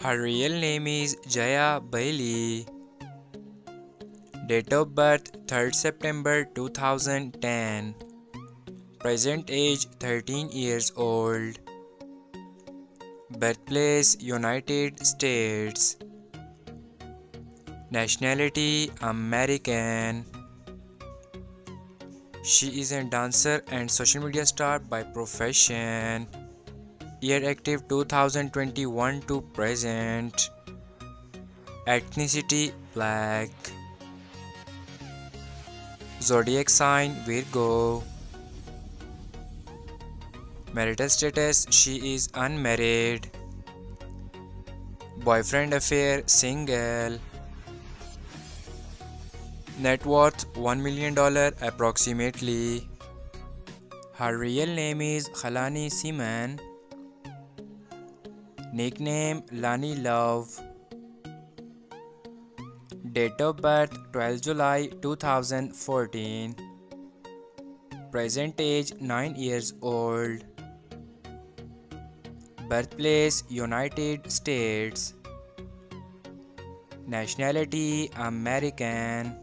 Her real name is Jayah Bailey. Date of birth 3rd September 2010. Present age 13 years old. Birthplace United States. Nationality American. She is a dancer and social media star by profession. Year active 2021 to present. Ethnicity black. Zodiac sign Virgo. Marital status she is unmarried. Boyfriend affair single. Net worth $1 million approximately. Her real name is Khalani Simon. Nickname Lani Love. Date of birth 12 July 2014. Present age 9 years old. Birthplace United States. Nationality American.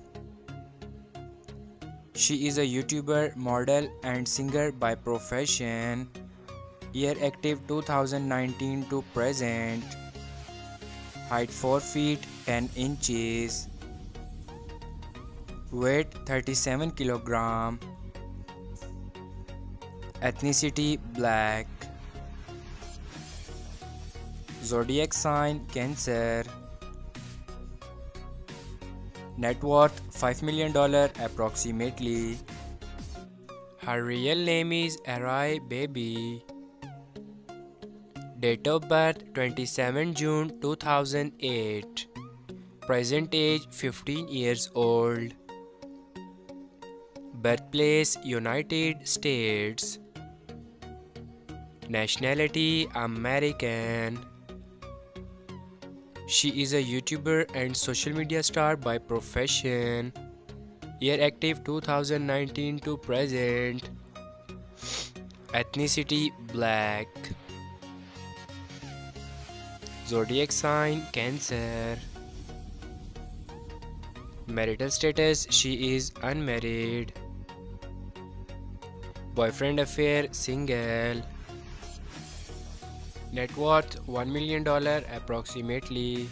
She is a YouTuber, model, and singer by profession. Year active 2019 to present. Height 4 feet 10 inches. Weight 37 kilogram. Ethnicity black. Zodiac sign Cancer. Net worth $5 million approximately. Her real name is Arii Babyy. Date of birth 27 June 2008. Present age 15 years old. Birthplace United States. Nationality American. She is a YouTuber and social media star by profession. Year active 2019 to present. Ethnicity black. Zodiac sign Cancer. Marital status she is unmarried. Boyfriend affair single. Net worth $1 million approximately.